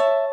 you